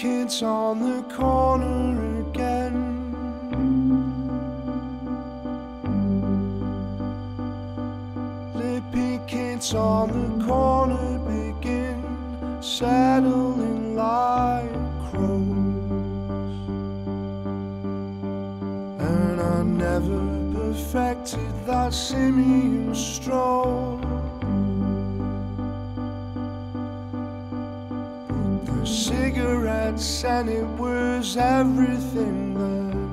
kids on the corner again. Lippy kids on the corner begin settling like crows. And I never perfected that simian stroll. cigarettes, and it was everything but.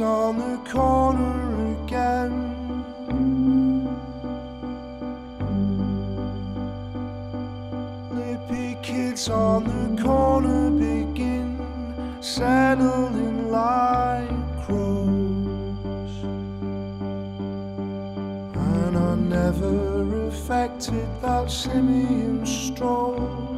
on the corner again. Lippy kids on the corner begin settling like crows. And I never affected that simian stroll.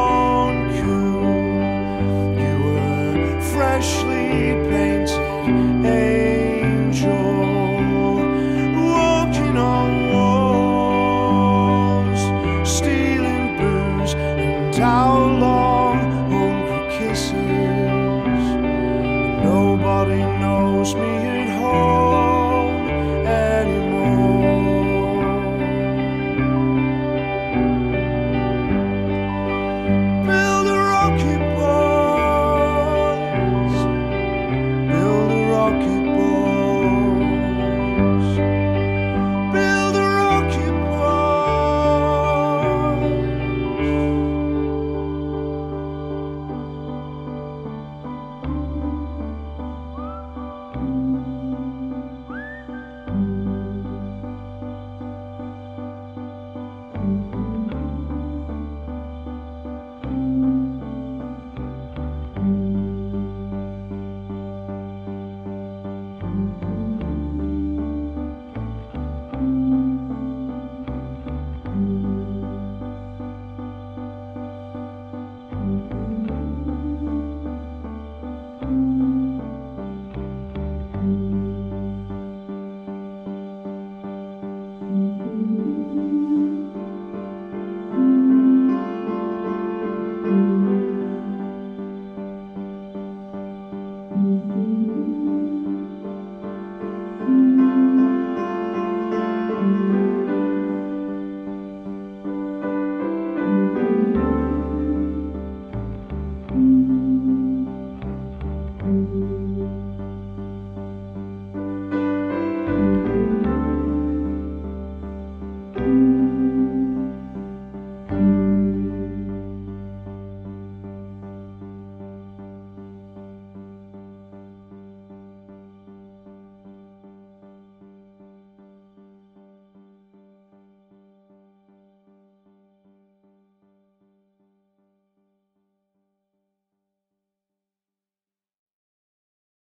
broken.